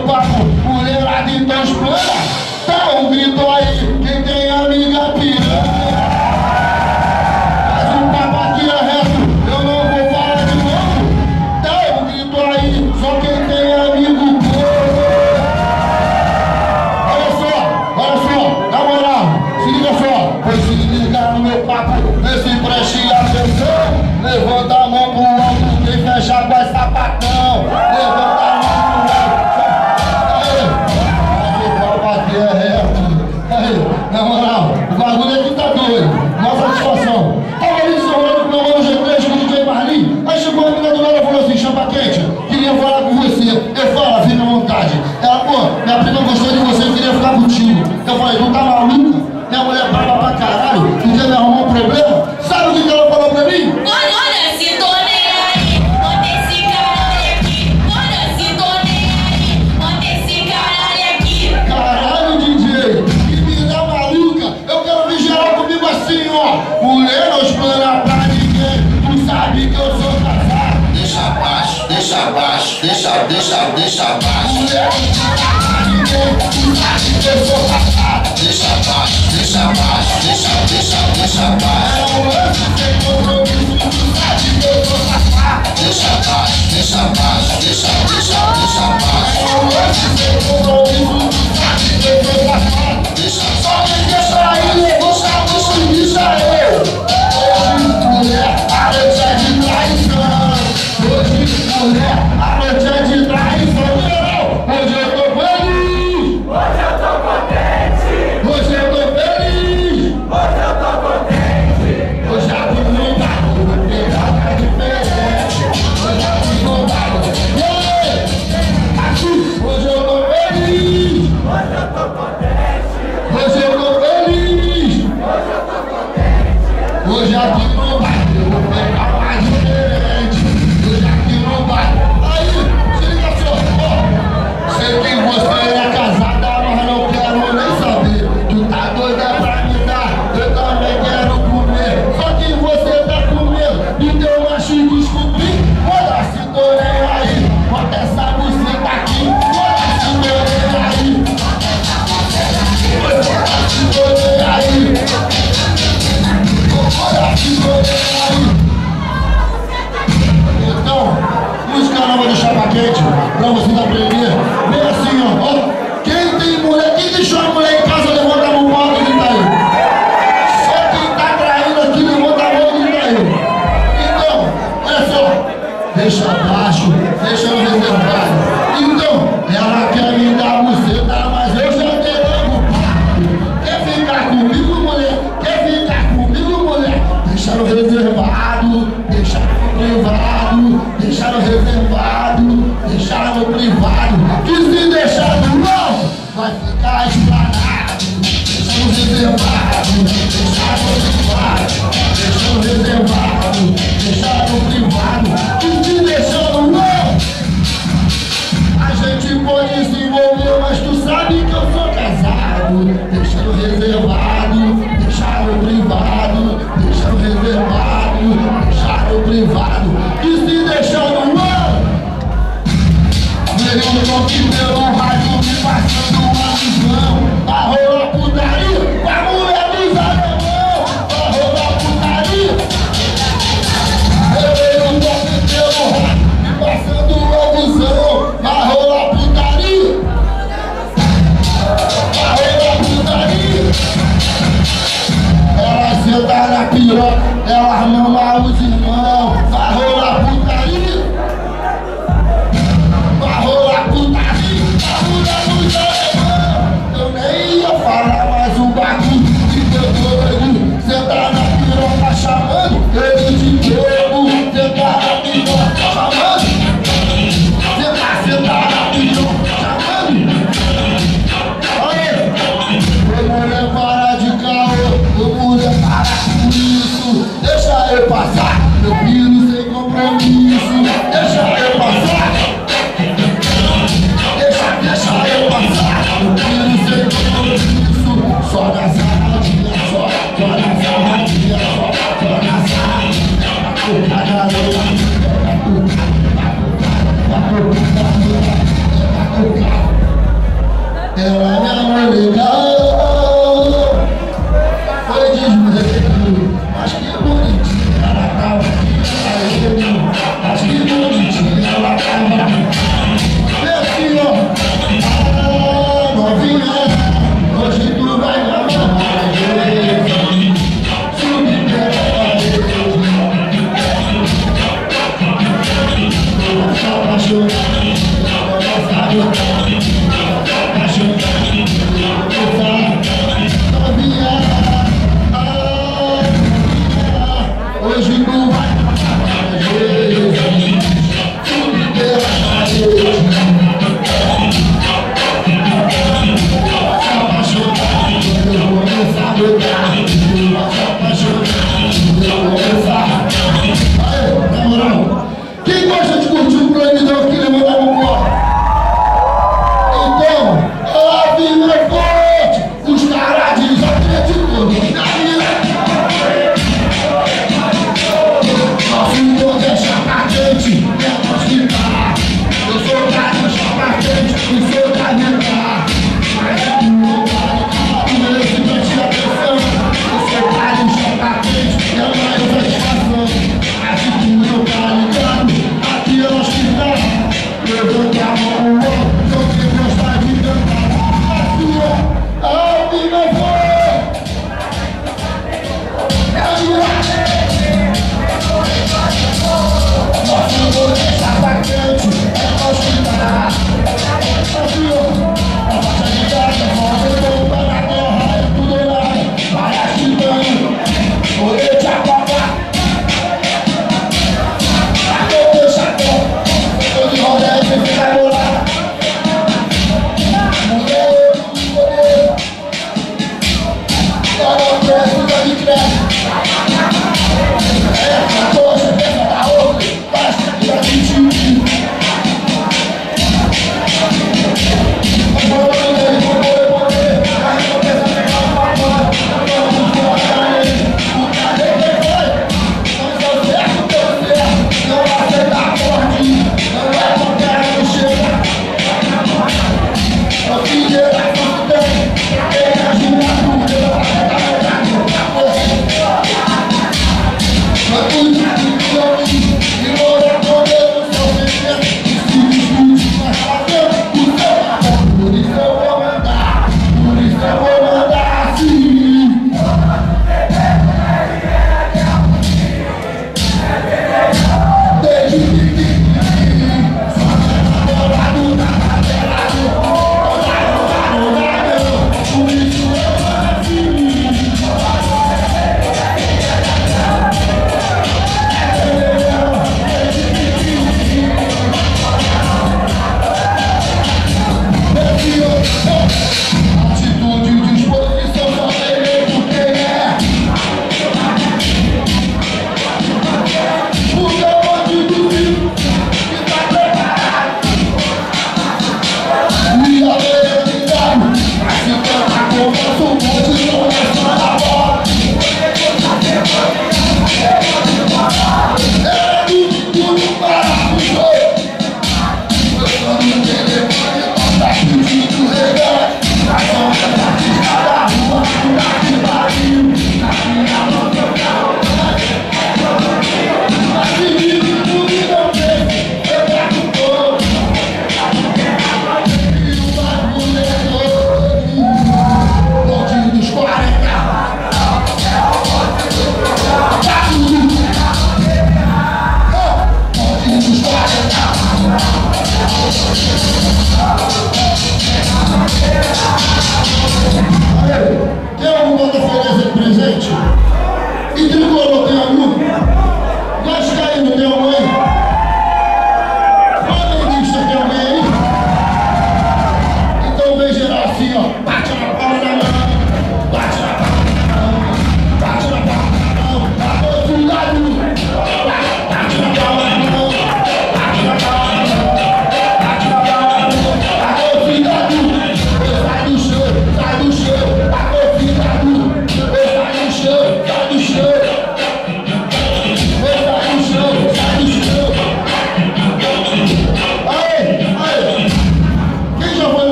Papo pago, mulherada então explana. Dá tá um grito aí, quem tem amiga piranha. deixa abaixo, deixa, deixa, deixa abaixo. Deixa abaixo, deixa abaixo, deixa, deixa, deixa abaixo. Deixa abaixo, deixa abaixo, deixa, deixa, deixa abaixo. Deixa abaixo, deixa aí, privado Que se deixar de mão Vai ficar esplanado Deixando reservado Deixado privado Deixando reservado Deixado privado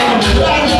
Vai,